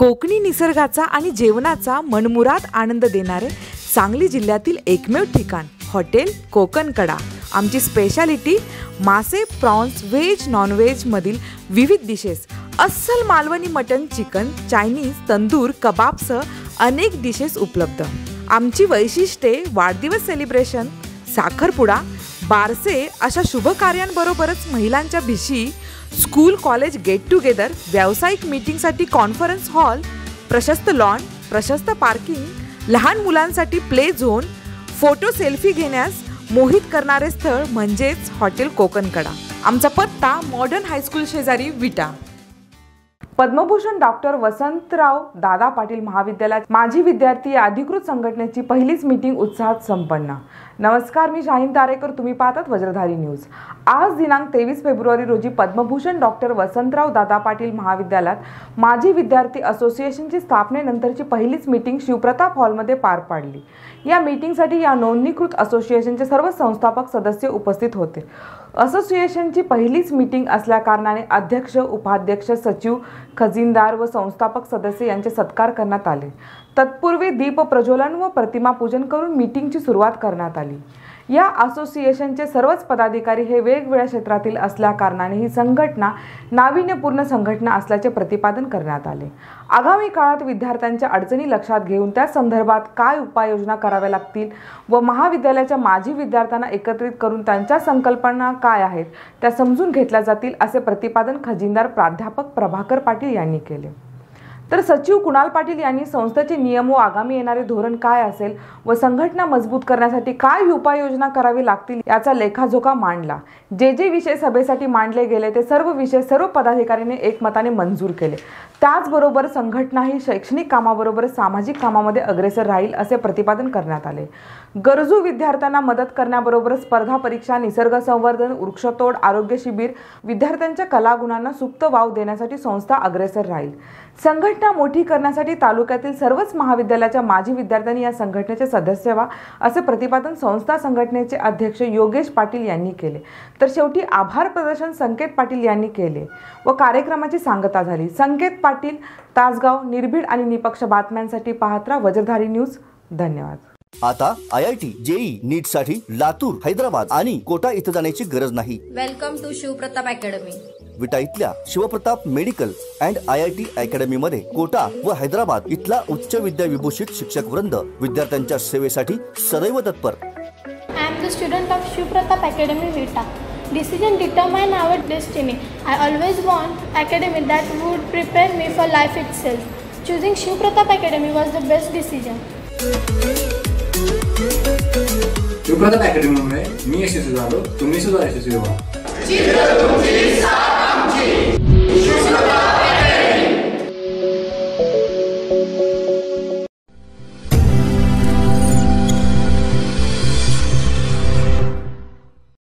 कोकणी निसर्गाचा आणि जेवणाचा मनमुराद आनंद देणारे सांगली जिल्ह्यातील एकमेव ठिकाण हॉटेल कोकणकडा. आमची स्पेशालिटी मासे प्रॉन्स व्हेज नॉनव्हेजमधील विविध डिशेस अस्सल Malvani mutton chicken Chinese tandoor कबाबसह अनेक डिशेस उपलब्ध. आमची वैशिष्ट्ये वाढदिवस सेलिब्रेशन साखरपुडा बारसे अशा शुभ कार्यांबरोबरच महिलांच्या भिशी स्कूल कॉलेज गेट टुगेदर व्यावसायिक मीटिंगसाठी कॉन्फरन्स हॉल प्रशस्त लॉन प्रशस्त पार्किंग लहान मुलांसाठी प्ले झोन फोटो सेल्फी घेण्यास मोहित करणारे स्थळ म्हणजेच हॉटेल कोकणकडा. आमचा पत्ता मॉडर्न हायस्कूल शेजारी विटा. पद्मभूषण डॉक्टर वसंतराव दादा पाटील महाविद्यालयात माजी विद्यार्थी या अधिकृत संघटनेची पहिलीच मीटिंग उत्साहात संपन्न. नमस्कार मी शाहीन तारेकर. तुम्ही पाहतात वज्रधारी न्यूज. आज दिनांक तेवीस फेब्रुवारी रोजी पद्मभूषण डॉक्टर वसंतराव दादा पाटील महाविद्यालयात माजी विद्यार्थी असोसिएशनची स्थापनेनंतरची पहिलीच मीटिंग शिवप्रताप हॉलमध्ये पार पाडली. या मीटिंगसाठी या नोंदणीकृत असोसिएशनचे सर्व संस्थापक सदस्य उपस्थित होते. असोसिएशनची पहिलीच मीटिंग असल्याकारणाने अध्यक्ष उपाध्यक्ष सचिव खजिनदार व संस्थापक सदस्य यांचे सत्कार करण्यात आले. तत्पूर्वी दीप प्रज्वलन व प्रतिमा पूजन करून मीटिंगची सुरुवात करण्यात आली. या असोसिएशनचे सर्वच पदाधिकारी हे वेगवेगळ्या क्षेत्रातील असल्याकारणाने ही संघटना नाविन्यपूर्ण संघटना असल्याचे प्रतिपादन करण्यात आले. आगामी काळात विद्यार्थ्यांच्या अडचणी लक्षात घेऊन त्या संदर्भात काय उपाययोजना कराव्या लागतील व महाविद्यालयाच्या माजी विद्यार्थ्यांना एकत्रित करून त्यांच्या संकल्पना काय आहेत त्या समजून घेतल्या जातील असे प्रतिपादन खजिनदार प्राध्यापक प्रभाकर पाटील यांनी केले. तर सचिव कुणाल पाटील यांनी संस्थेचे नियम व आगामी येणारे धोरण काय असेल व संघटना मजबूत करण्यासाठी काय उपाययोजना करावी लागतील याचा लेखाजोखा मांडला. जे जे विषय सभेसाठी मांडले गेले ते सर्व विषय सर्व पदाधिकाऱ्यांनी एकमताने मंजूर केले. त्याचबरोबर संघटना ही शैक्षणिक कामाबरोबर सामाजिक कामामध्ये अग्रेसर राहील असे प्रतिपादन करण्यात आले. गरजू विद्यार्थ्यांना मदत करण्याबरोबर स्पर्धा परीक्षा निसर्ग संवर्धन वृक्षतोड आरोग्य शिबिर विद्यार्थ्यांच्या कलागुणांना सुप्त वाव देण्यासाठी संस्था अग्रेसर राहील. संघटना मोठी करण्यासाठी तालुक्यातील सर्वच महाविद्यालयाच्या माजी विद्यार्थ्यांनी या संघटनेचे सदस्य व्हा असे प्रतिपादन संस्था संघटनेचे अध्यक्ष योगेश पाटील यांनी केले. तर शेवटी आभार प्रदर्शन संकेत पाटील यांनी केले व कार्यक्रमाची सांगता झाली. संकेत पाटील तासगाव निर्भीड आणि निपक्ष बातम्यांसाठी पाहत राहा वज्रधारी न्यूज. धन्यवाद. आता आय आय टी जेई नीटसाठी लातूर हैदराबाद आणि कोटा इथं जाण्याची गरज नाही. Welcome to Shivpratap academy Vita इथल्या Shivpratap medical and I I T academy मध्ये कोटा व हैदराबाद इथला उच्च विद्या विभूषित शिक्षक वृंद विद्यार्थ्यांच्या सेवेसाठी सदैव तत्पर. I am the student of Shivpratap Academy Vita. Decision determine our destiny. I always want academy that would prepare me for life itself. Choosing Shivpratap Academy was the best decision. Shivpratap अकॅडमीमुळे मी यशस्वी झालो तुम्ही सुद्धा यशस्वी व्हा